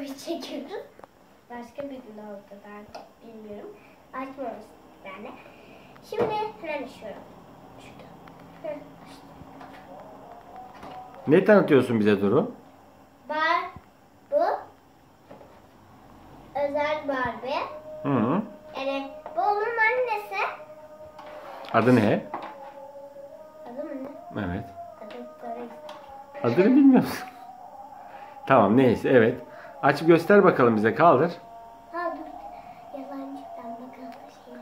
bir çekiyoruz. Başka bir gün oldu ben bilmiyorum. Açmamıştık ben de. Şimdi hemen açıyorum. Şurada. Ne tanıtıyorsun bize Duru? Bar bu özel Barbie. Hı -hı. Yani bu onun annesi. Adı ne? Adı mı ne? Evet. Adı. Adını bilmiyor musun? tamam neyse evet. Aç göster bakalım bize kaldır. Ha dur. Yalancıktan bakalım şey.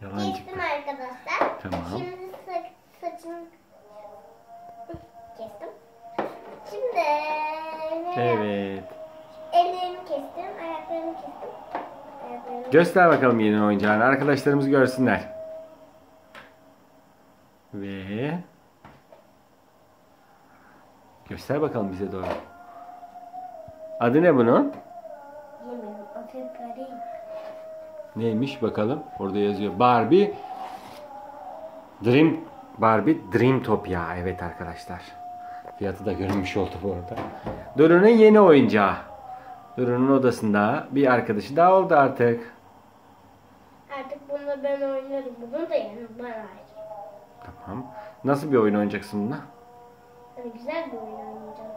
Yalancı. Kestim arkadaşlar. Tamam. Şimdi sa saçını kestim. Şimdi ne Evet. ellerimi kestim, ayaklarımı kestim. Ayaklarımı Göster bakalım yeni oyuncağını. Arkadaşlarımız görsünler. Ve göster bakalım bize doğru. Adı ne bunun? yemiyorum. Atıp parayım. Neymiş bakalım. Orada yazıyor. Barbie Dream Barbie Dreamtopia. Evet arkadaşlar. Fiyatı da görünmüş oldu bu arada. Duru'nun yeni oyuncağı. Duru'nun odasında bir arkadaşı daha oldu artık. Artık bunu ben oynarım. Bunu da yani bana ait. Tamam. Nasıl bir oyun oynayacaksın bununla? Hani güzel bir oyun oynayacağım.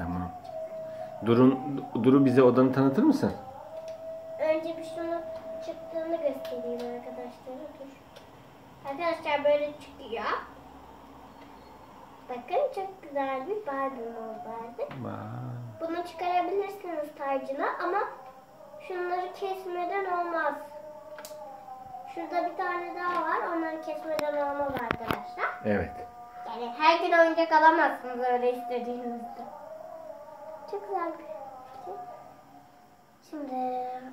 Tamam. Durun, Duru bize odanı tanıtır mısın? Önce bir şunu çıktığını göstereyim arkadaşlara. Dur. Arkadaşlar böyle çıkıyor. Bakın çok güzel bir Barbie oldu. Bunu çıkarabilirsiniz tacına ama şunları kesmeden olmaz. Şurada bir tane daha var. Onları kesmeden olmaz arkadaşlar. Evet. Yani her gün oyuncak alamazsınız öyle istediğinizde. Çok güzel bir şey. Şimdi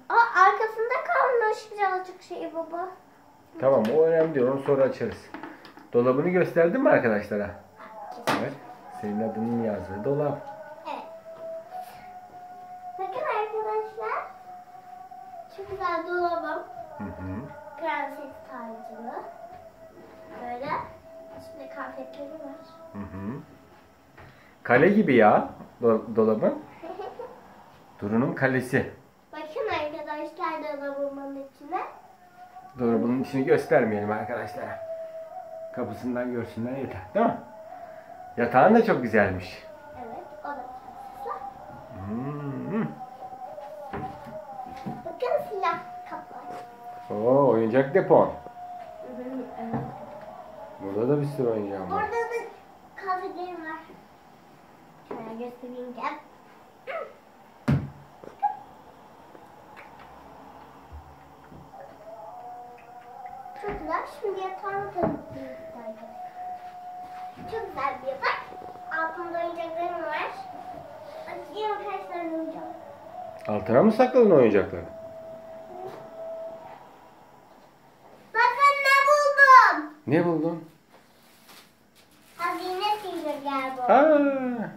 Aa, arkasında kalmış birazcık şey baba. Tamam o önemli değil. Onu sonra açarız. Dolabını gösterdin mi arkadaşlara? Evet. Senin adının yazdığı dolap. Evet. Bakın arkadaşlar. Çok güzel dolabım. Hı hı. Prenses tacılı. Böyle. İçinde kıyafetleri var. Hı hı. Kale gibi ya do- dolabın. Duru'nun kalesi. Bakın arkadaşlar dolabımın içine. Doğru bunun içini göstermeyelim arkadaşlara. Kapısından görsünler yeter. Değil mi? Yatağın da çok güzelmiş. Evet. O da. Hmm. Bakın silah kaplar. Oo, oyuncak depon. Evet. Burada da bir sürü oyuncağım var. Burada da kahvelerim var. Göstereyim gel. Çok güzel. Şimdi yatağımı tanıtayım. Çok güzel bir yatak. Altında oyuncaklarım var. Açayım kaç tane oyuncak. Altına mı sakladın oyuncakları? Bakın ne buldum. Ne buldun? Hazine sünger bu. Aa,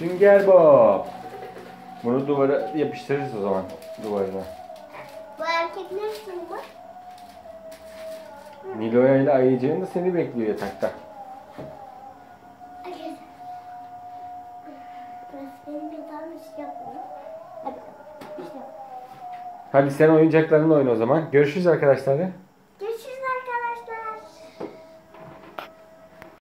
Sünger Bob. Bunu duvara yapıştırırız o zaman duvarına. Bu erkekler için bu. Nilo'ya ile ayıcığın da seni bekliyor yatakta. Hadi işte. Hadi sen oyuncaklarınla oyna o zaman. Görüşürüz arkadaşlar.